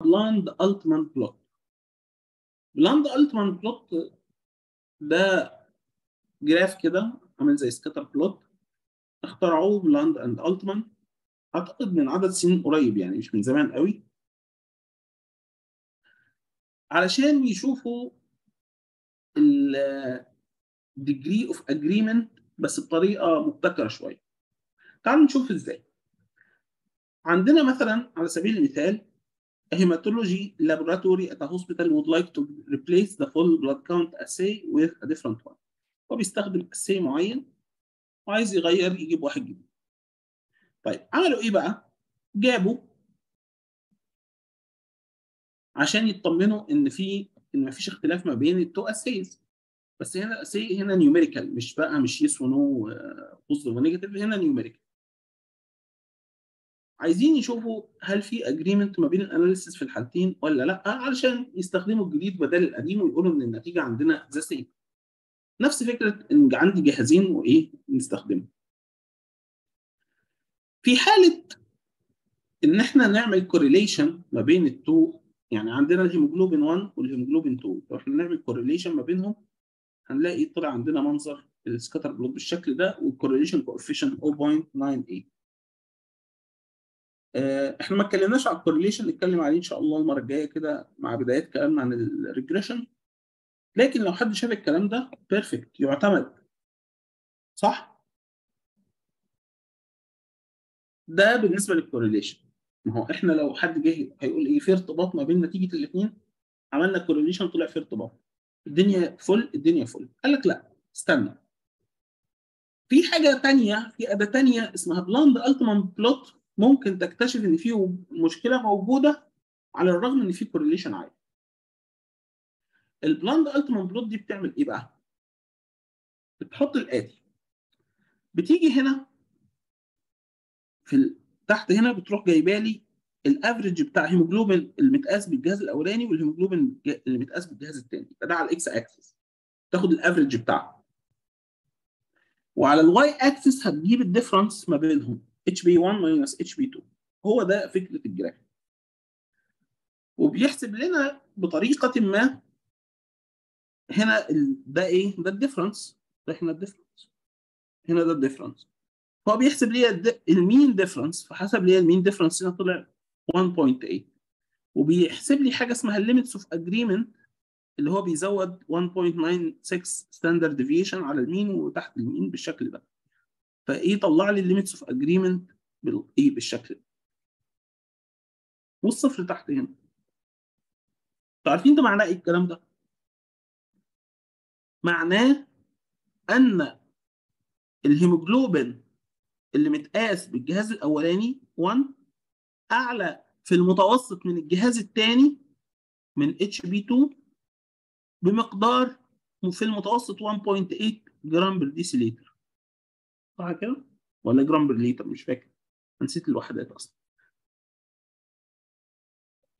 Bland-Altman plot. Bland-Altman plot ده graph كده عامل زي scatter plot. اخترعوه Bland and Altman. أعتقد من عدد سنين قريب يعني مش من زمان قوي. علشان يشوفوا ال degree of agreement بس بطريقة مبتكرة شوية. تعالوا نشوف إزاي. عندنا مثلا على سبيل المثال a hematology laboratory at a hospital would like to replace the full blood count assay with a different one. هو بيستخدم assay معين. وعايز يغير يجيب واحد جديد. طيب عملوا إيه بقى؟ جابوا عشان يطمنوا إن في إن مفيش اختلاف ما بين ال two assays بس هنا ال assay هنا numerical مش بقى مش yes و no positive و negative هنا numerical عايزين يشوفوا هل في agreement ما بين ال analysis في الحالتين ولا لا علشان يستخدموا الجديد بدل القديم ويقولوا إن النتيجة عندنا the same نفس فكرة إن عندي جهازين وإيه نستخدمهم في حالة إن إحنا نعمل correlation ما بين ال two يعني عندنا الهيموجلوبين 1 والهيموجلوبين 2 لو إحنا نعمل correlation ما بينهم هنلاقي طلع عندنا منظر ال scatter plot بالشكل ده وال correlation coefficient 0.98 إحنا ما اتكلمناش على ال correlation نتكلم عليه إن شاء الله المرة الجاية كده مع بدايات كلامنا عن ال regression لكن لو حد شاف الكلام ده perfect يعتمد. صح؟ ده بالنسبة لل correlation ما هو إحنا لو حد جه هيقول إيه؟ في ارتباط ما بين نتيجة الاثنين عملنا correlation طلع في ارتباط. الدنيا فل الدنيا فل قال لك لا استنى. في حاجة تانية في أداة تانية اسمها Bland-Altman plot ممكن تكتشف إن في مشكلة موجودة على الرغم إن في correlation عالي. ال Bland-Altman plot دي بتعمل إيه بقى؟ بتحط الآتي. بتيجي هنا في. تحت هنا بتروح جايبة لي ال average بتاع هيموجلوبين المتقاس بالجهاز الأولاني والهيموجلوبين اللي متقاس بالجهاز الثاني ده على الاكس اكسس تاخد ال average بتاعه. وعلى ال Y axis هتجيب ال difference ما بينهم. Hb 1 minus Hb 2 هو ده فكرة ال graph وبيحسب لنا بطريقة ما هنا. ده إيه؟ ده ال difference ده هنا ال difference هنا ده ال difference هو بيحسب لي ال mean difference فحسب لي ال mean difference هنا طلع 1.8 وبيحسب لي حاجة اسمها ال limits of agreement اللي هو بيزود 1.96 standard deviation على ال mean وتحت ال mean بالشكل ده. فايه طلع لي ال limits of agreement بالايه بالشكل ده. والصفر تحت هنا. أنتوا عارفين ده معناه إيه الكلام ده؟ معناه ان الهيموجلوبين اللي متقاس بالجهاز الاولاني 1 اعلى في المتوسط من الجهاز الثاني من اتش بي 2 بمقدار في المتوسط 1.8 جرام per deciliter صح كده ولا جرام per لتر مش فاكر نسيت الوحدات أصلا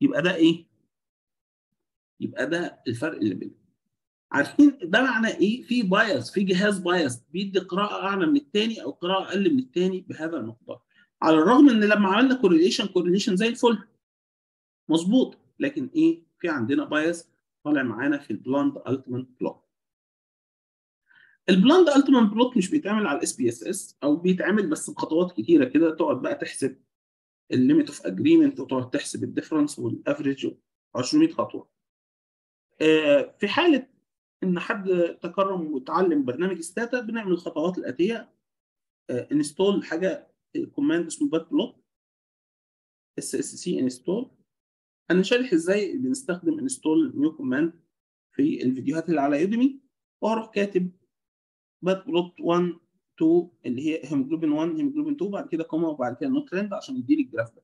يبقى ده إيه يبقى ده الفرق اللي بينهم عارفين ده معناه إيه؟ في bias في جهاز bias بيدي قراءة أعلى من الثاني أو قراءة أقل من الثاني بهذا المقدار. على الرغم إن لما عملنا correlation correlation زي الفل مظبوط لكن إيه؟ في عندنا bias طالع معانا في ال Bland-Altman plot. ال Bland-Altman plot مش بيتعمل على ال SPSS أو بيتعمل بس بخطوات كتيرة كده تقعد بقى تحسب ال limit of agreement وتقعد تحسب ال difference وال average 200 خطوة. آه في حالة إن حد تكرم وتعلم برنامج Stata بنعمل الخطوات الآتية install حاجة command اسمه batplot ssc install أنا شارح إزاي بنستخدم install new command في الفيديوهات اللي على Udemy وأروح كاتب plot 1 2 اللي هي هيموجلوبين 1 هيموجلوبين 2 بعد كده comma وبعد كده notrend عشان يديلي ال graph ده.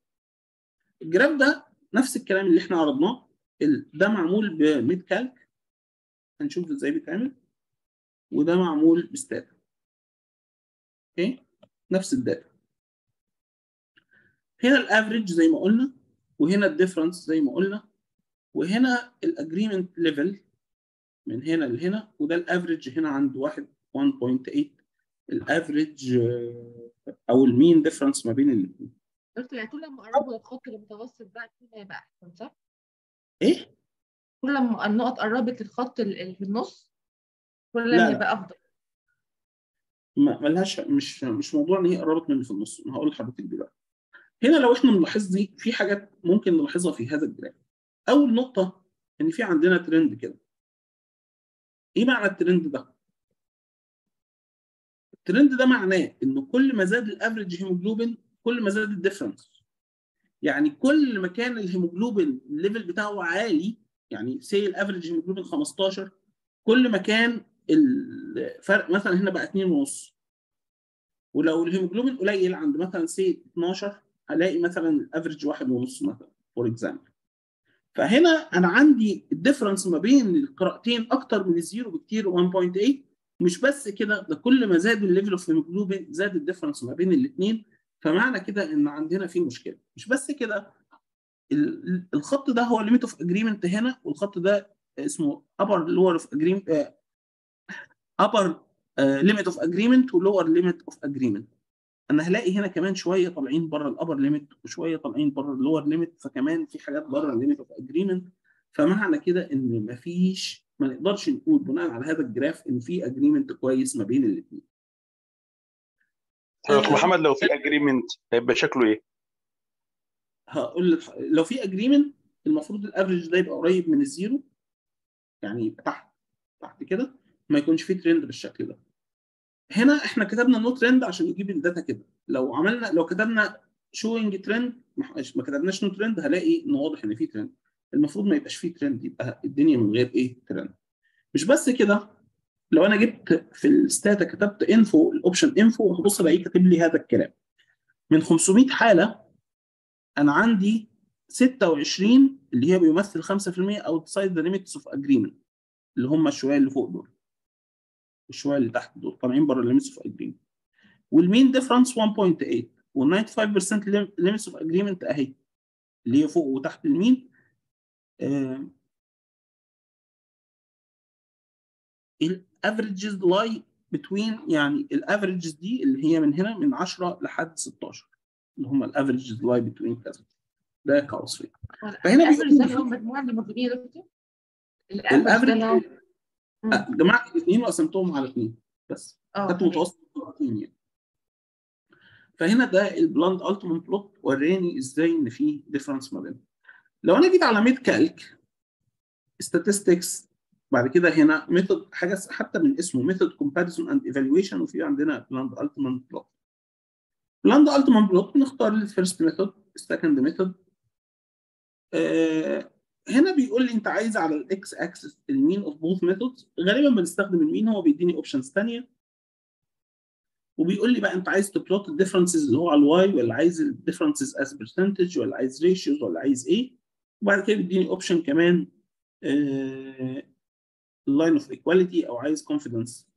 ال graph ده نفس الكلام اللي إحنا عرضناه. ده معمول ب MedCalc هنشوف إزاي بيتعمل. وده معمول ب Stata okay؟ نفس ال data. هنا ال average زي ما قلنا وهنا ال difference زي ما قلنا وهنا ال agreement level من هنا لهنا وده ال average هنا عند 1 1.8 ال average أو ال mean difference ما بين الاثنين قلت يعني طول لما قربوا الخط المتوسط بقى كده هيبقى أحسن صح؟ إيه؟ كل ما النقط قربت للخط اللي في النص كل ما. يبقى أفضل. ما ملهاش مش مش موضوع إن هي قربت من اللي في النص. أنا هقول لحضرتك دلوقتي. هنا لو إحنا نلاحظ دي في حاجات ممكن نلاحظها في هذا ال graph. أول نقطة إن في عندنا ترند كده. إيه معنى الترند ده؟ الترند ده معناه ان كل ما زاد ال average هيموجلوبين كل ما زاد ال difference يعني كل ما كان الهيموجلوبين ال level بتاعه عالي يعني say ال average هيموجلوبين 15 كل ما كان الفرق مثلا هنا بقى 2 ونص. ولو الهيموجلوبين قليل عند مثلا say 12 هلاقي مثلا ال average واحد ونص مثلا for example فهنا أنا عندي ال difference ما بين القراءتين أكتر من الزيرو بكتير 1.8 مش بس كده ده كل ما زاد ال level of hemoglobin زاد ال difference ما بين الاثنين فمعنى كده إن عندنا في مشكلة. مش بس كده ال- الخط ده هو limit of agreement هنا والخط ده اسمه upper lower of agreement آه، upper آه، limit of agreement و lower limit of agreement. أنا هلاقي هنا كمان شوية طالعين بره ال upper limit وشوية طالعين بره ال lower limit فكمان في حاجات بره ال limit of agreement فمعنى كده إن مفيش ما نقدرش نقول بناء على هذا ال graph إن في agreement كويس ما بين الاثنين محمد لو في agreement هيبقى شكله إيه؟ هقول لك لو في agreement المفروض ال average ده يبقى قريب من ال zero يعني يبقى تحت تحت كده ما يكونش فيه ترند بالشكل ده. هنا إحنا كتبنا no trend عشان نجيب ال data كده. لو عملنا لو كتبنا showing trend ما ما كتبناش no trend هلاقي إن واضح إن في ترند المفروض ما يبقاش فيه ترند يبقى الدنيا من غير إيه ترند مش بس كده لو أنا جبت في ال Stata كتبت info ال option info هبص ألاقيه كاتب لي هذا الكلام. من 500 حالة أنا عندي 26 اللي هي بيمثل 5% outside the limits of agreement اللي هم الشويه اللي فوق دول. الشويه اللي تحت دول طالعين بره limits of agreement. وال mean difference 1.8 وال 95% limits of agreement أهي اللي هي فوق وتحت ال mean. ال averages lie between يعني ال averages دي اللي هي من هنا من 10 لحد 16 اللي هم ال averages lie between كذا. ده كوصفين فهنا ال average بيقول- ده اللي هو مجموع الموجودين ال average. جمعت الاثنين وقسمتهم على اثنين بس. آه. خدت. متوسط يعني. فهنا ده ال Bland-Altman plot وراني إزاي إن في difference ما بينهم. لو أنا جيت على ميد كالك statistics بعد كده هنا method حاجة حتى من اسمه method comparison and evaluation وفي عندنا Bland-Altman plot Bland-Altman plot بنختار ال first method ال second method هنا بيقول لي انت عايز على ال x axis ال mean of both methods غالبا بنستخدم ال mean هو بيديني options ثانية وبيقول لي بقى انت عايز ت plot ال differences اللي هو على ال y ولا عايز ال differences as percentage ولا عايز ratios ولا عايز إيه. وبعد كده بيديني option كمان ال line of equality أو عايز confidence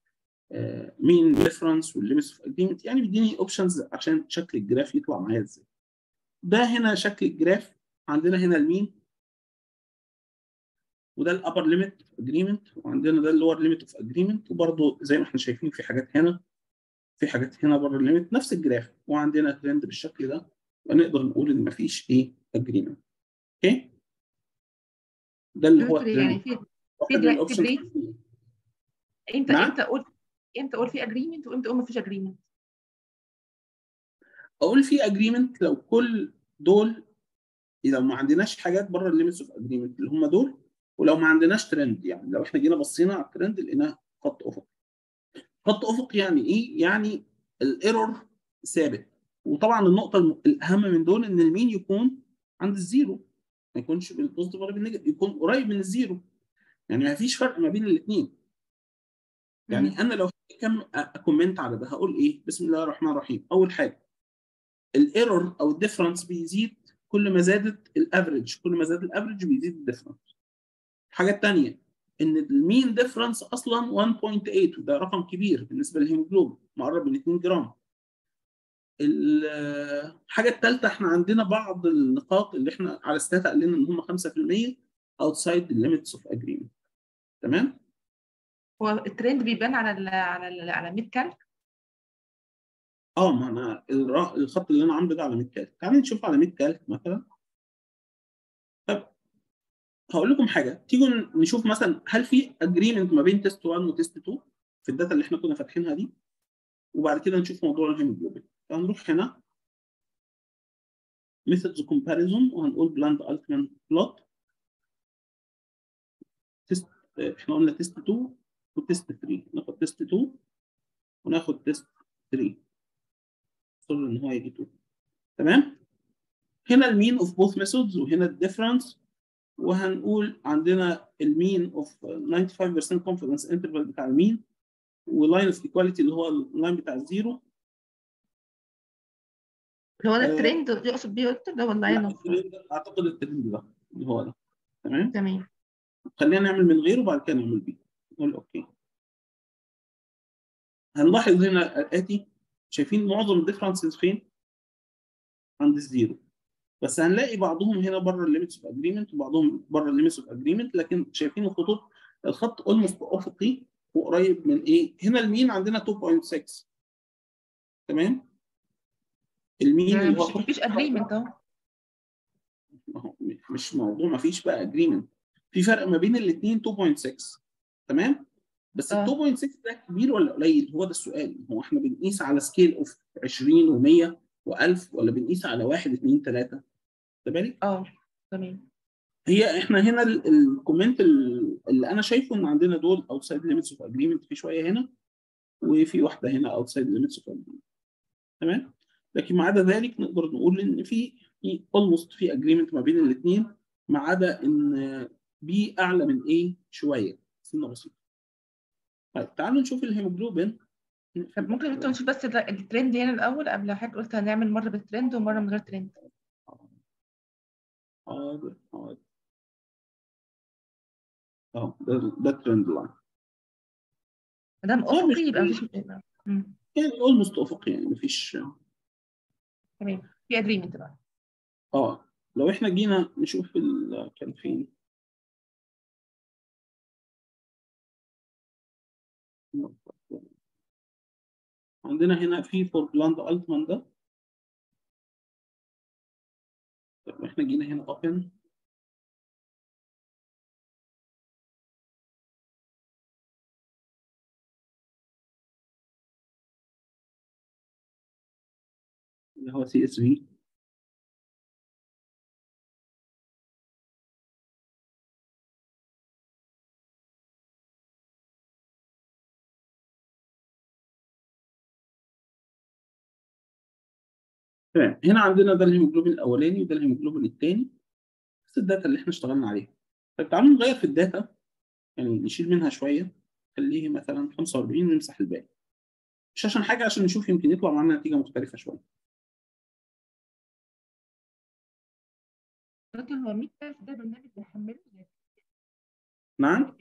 mean difference وال limits of agreement يعني بيديني options عشان شكل ال graph يطلع معايا إزاي. ده هنا شكل ال graph عندنا هنا ال mean وده ال upper limit of agreement وعندنا ده ال lower limit of agreement وبرده زي ما إحنا شايفين في حاجات هنا في حاجات هنا بره ال limit نفس ال graph وعندنا ترند بالشكل ده ونقدر نقول إن مفيش إيه agreement okay ده اللي هو يعني في في؟ إمتى نعم. إمتى أقول إمتى أقول في agreement وإمتى أقول ما فيش agreement أقول في agreement لو كل دول لو ما عندناش حاجات بره ال limits of agreement اللي هم دول ولو ما عندناش ترند يعني لو إحنا جينا بصينا على الترند لقيناه خط أفقي خط أفقي يعني إيه؟ يعني ال error ثابت وطبعا النقطة الأهم من دول إن ال mean يكون عند ال zero ما يكونش بال positive ولا بال negative يكون قريب من ال zero. يعني ما فيش فرق ما بين الاثنين يعني أنا لو ه comment على ده هقول إيه؟ بسم الله الرحمن الرحيم. أول حاجة ال error أو ال difference بيزيد كل ما زادت ال average كل ما زاد ال average بيزيد ال difference الحاجة الثانية إن ال mean difference أصلا 1.8 وده رقم كبير بالنسبة للهيموجلوبين مقرب من 2 جرام. الحاجة الثالثه إحنا عندنا بعض النقاط اللي إحنا على Stata قال لنا إن هم 5% outside the limits of agreement. تمام؟ هو الترند بيبان على ال على ال على MedCalc آه ما أنا الخط اللي أنا عامله ده على MedCalc تعالى نشوف على MedCalc مثلا. طب هقول لكم حاجة. تيجوا نشوف مثلا هل في agreement ما بين test 1 و test 2 في ال data اللي إحنا كنا فاتحينها دي؟ وبعد كده نشوف موضوع الهيموجلوبين. فهنروح هنا. Methods comparison وهنقول Bland-Altman plot. test إحنا قلنا test 2 و test 3 ناخد test 2 وناخد test 3 صار ان هو يجي 2 تمام؟ هنا ال mean of both methods وهنا ال difference وهنقول عندنا ال mean of 95% confidence interval بتاع ال mean و line of equality اللي هو ال line بتاع ال zero هو ده آه. الترند؟ يقصد بيه vector ده ولا ده- أعتقد الترند ده اللي هو ده. تمام؟ تمام. خلينا نعمل من غيره وبعد كده نعمل بيه. نقول okay. هنلاحظ هنا الآتي شايفين معظم ال differences فين؟ عند ال zero. بس هنلاقي بعضهم هنا بره ال limits of agreement وبعضهم بره ال limits of agreement لكن شايفين الخطوط الخط almost افقي وقريب من إيه؟ هنا ال mean عندنا 2.6 تمام؟ ال mean مش مفيش agreement أهو. مش موضوع ما فيش بقى agreement في فرق ما بين الاثنين 2.6 تمام؟ بس آه. ال 2.6 ده كبير ولا قليل؟ هو ده السؤال. هو إحنا بنقيس على scale of 20 و100 و1000 ولا بنقيس على 1 2 3 واخد بالك؟ آه تمام. هي إحنا هنا ال- ال comment ال- اللي أنا شايفه إن عندنا دول outside limits of agreement في شوية هنا وفي واحدة هنا outside limits of agreement تمام؟ لكن ما عدا ذلك نقدر نقول إن في في almost في agreement ما بين الاثنين ما عدا إن B أعلى من إيه شوية سنة بسيطة. طيب تعالوا نشوف الهيموجلوبين. ممكن أنت نشوف بس ال- الترند هنا الأول؟ قبل حضرتك قلت هنعمل مرة بالترند ومرة من غير ترند. حاضر حاضر. آه ده ده ال trend line ما دام مش أفقي يبقى trend. مفيش. يعني almost أفقي يعني مفيش تمام. في agreement بقى. آه. لو إحنا جينا نشوف. كان فين؟ عندنا هنا في فور بلاند التمان ده. طب إحنا جينا هنا اوبن اللي هو سي اس في تمام. هنا عندنا ده الهيموجلوبين الأولاني وده الهيموجلوبين الثاني بس ال data اللي إحنا اشتغلنا عليها. طيب تعالوا نغير في ال data. يعني نشيل منها شوية. خليه مثلا 45 ونمسح الباقي. مش عشان حاجة عشان نشوف يمكن يطلع معانا نتيجة مختلفة شوية. هو MedCalc ده برنامج بيحمله نعم؟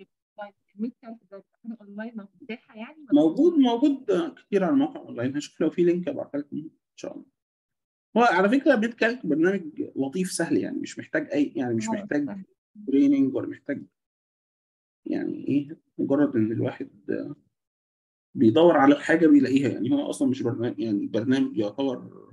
ال MedCalc ده بيبقى أونلاين مفتاحة يعني موجود موجود كتير على الموقع أونلاين. هشوف لو في link أبعتها لكم إن شاء الله. هو على فكرة MedCalc برنامج لطيف سهل يعني مش محتاج أي يعني مش هو محتاج. training ولا محتاج يعني إيه مجرد إن الواحد بيدور على الحاجة بيلاقيها. يعني هو أصلا مش برنامج يعني برنامج يعتبر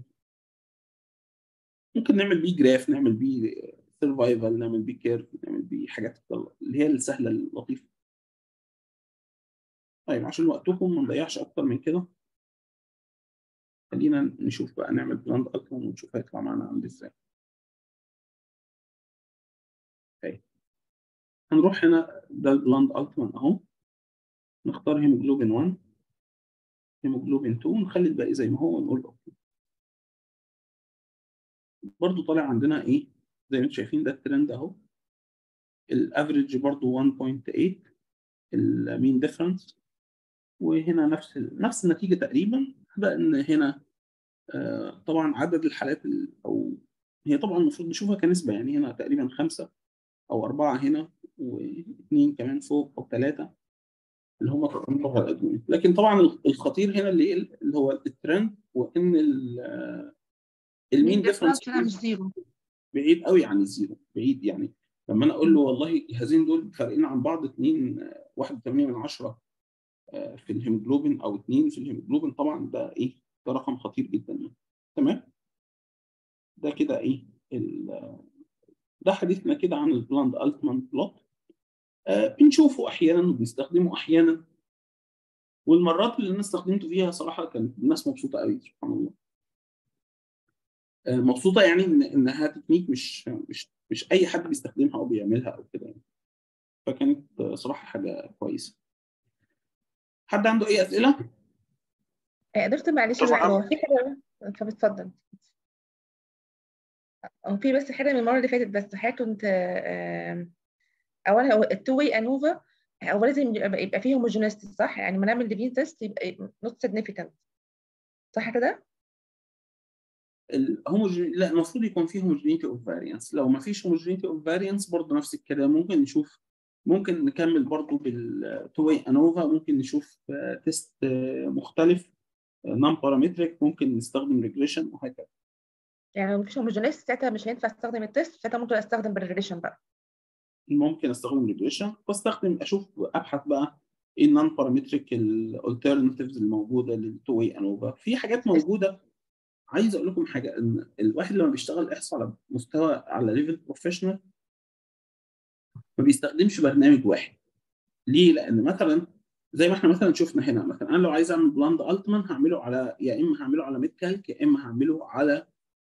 ممكن نعمل بيه graph نعمل بيه survival نعمل بيه curve نعمل بيه حاجات اللي هي السهلة اللطيفة. طيب عشان وقتكم ما نضيعش أكتر من كده خلينا نشوف بقى نعمل Bland Altman ونشوف هيطلع معانا عامل إزاي. طيب. هنروح هنا ده ال Bland Altman أهو. نختار هيموجلوبين 1 هيموجلوبين 2 ونخلي الباقي زي ما هو ونقول okay برضو طالع عندنا إيه؟ زي ما أنتم شايفين ده الترند أهو. ال average برضو 1.8 ال mean difference وهنا نفس. نفس النتيجة تقريبا. بقى إن هنا آه طبعا عدد الحالات ال... أو هي طبعا المفروض نشوفها كنسبة. يعني هنا تقريبا خمسة أو أربعة هنا واثنين كمان فوق أو ثلاثة اللي هم تقريبا لكن طبعا الخطير هنا اللي اللي هو الترند وإن ال mean difference بعيد قوي عن ال zero بعيد يعني. لما أنا أقول له والله الجهازين دول فارقين عن بعض 2 1.8 من 10 في الهيموجلوبين أو 2 في الهيموجلوبين طبعا ده إيه؟ ده رقم خطير جدا يعني. تمام؟ ده كده إيه؟ ده حديثنا كده عن ال Bland Altman plot. آه بنشوفه أحيانا وبنستخدمه أحيانا. والمرات اللي أنا استخدمته فيها صراحة كانت الناس مبسوطة قوي سبحان الله. آه مبسوطة يعني ان إنها تكنيك مش مش مش أي حد بيستخدمها أو بيعملها أو كده يعني فكانت صراحة حاجة كويسة حد عنده أي أسئلة؟ آه، دكتور معلش هو في حاجة طب اتفضل هو في بس حاجة من المرة اللي فاتت بس حاجة كنت هو ال two way ANOVA هو لازم يبقى فيه homogeneity صح؟ يعني لما نعمل Levene test يبقى not significant صح كده؟ ال homogen لا المفروض يكون فيه homogeneity of variance لو ما فيش homogeneity of variance برضه نفس الكلام. ممكن نشوف ممكن نكمل برضه بال two way ANOVA ممكن نشوف آه، test آه، مختلف non parametric ممكن نستخدم regression وهكذا. يعني لو مفيش homogeneity ساعتها مش هينفع استخدم ال test ساعتها ممكن استخدم بال regression بقى. ممكن استخدم regression واستخدم أشوف أبحث بقى إيه ال non parametric alternatives الموجودة لل two way ANOVA في حاجات موجودة عايز أقول لكم حاجة إن الواحد لما بيشتغل إحصاء على مستوى على level professional ما بيستخدمش برنامج واحد. ليه؟ لأن مثلا زي ما إحنا مثلا شفنا هنا مثلا أنا لو عايز أعمل Bland Altman هعمله على يا إما هعمله على MedCalc يا إما هعمله على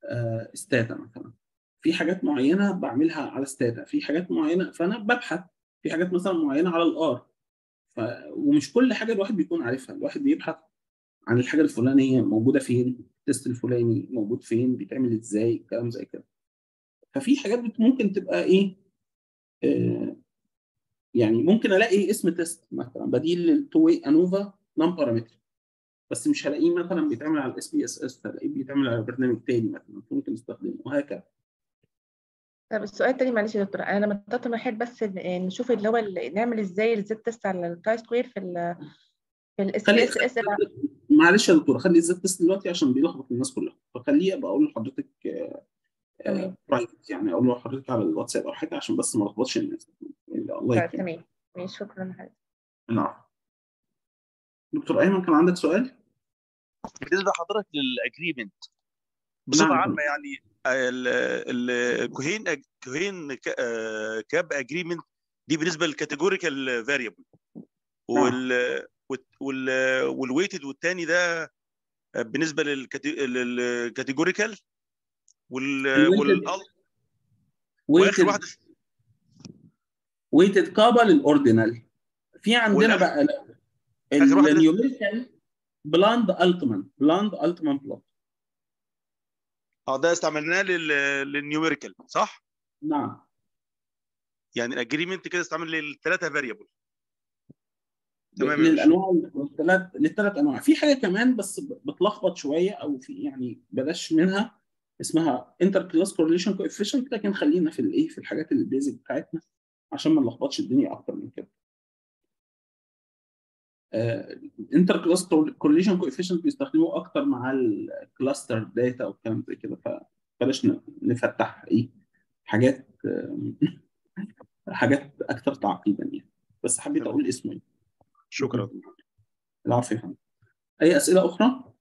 آه، Stata مثلا. في حاجات معينة بعملها على Stata في حاجات معينة فأنا ببحث في حاجات مثلا معينة على ال R ف... ومش كل حاجة الواحد بيكون عارفها الواحد بيبحث عن الحاجة الفلانية موجودة فين. ال test الفلاني موجود فين بيتعمل إزاي كلام زي كده. ففي حاجات ممكن تبقى إيه آه يعني ممكن ألاقي اسم test مثلا بديل لل two way ANOVA non parametric بس مش هلاقيه مثلا بيتعمل على ال SPSS هلاقيه بيتعمل على برنامج تاني مثلا ممكن استخدمه وهكذا. طب السؤال التاني معلش يا دكتور أنا لما طلبت من بس نشوف اللي هو نعمل إزاي ال Z test على ال chi square في ال في ال SPSS معلش يا دكتور خلي ال Z test دلوقتي عشان بيلخبط الناس كلها. فخليه ابقى أقول لحضرتك. private يعني أقول لحضرتك على الواتساب أو حاجة عشان بس ما لخبطش الناس. الله طيب يكرمك تمام. ماشي شكرا حضرتك نعم. دكتور أيمن كان عندك سؤال؟ بالنسبة لحضرتك لل agreement بصفة نعم. عامة يعني ال Cohen Cohen kappa agreement دي بالنسبة لل categorical variable وال وال وال weighted والتاني ده بالنسبة لل categorical وال وال وآخر واحدة weighted kappa لل ordinal في عندنا بقى ال numerical Bland Altman Bland Altman plot آه ده استعملناه لل- لل numerical صح؟ نعم. يعني ال agreement كده استعمل للثلاثه variable تمام. للانواع للثلاث للثلاث أنواع في حاجة كمان بس بتلخبط شوية أو في يعني بلاش منها اسمها intra class correlation coefficient لكن خلينا في الإيه في الحاجات ال basic بتاعتنا عشان ما نلخبطش الدنيا أكتر من كده intra class correlation coefficient بيستخدموه أكتر مع ال cluster data والكلام زي كده فبلاش نفتح إيه حاجات آم، حاجات أكتر تعقيدا يعني بس حبيت. أقول اسمه يعني. شكرا. فندم. أي أسئلة أخرى؟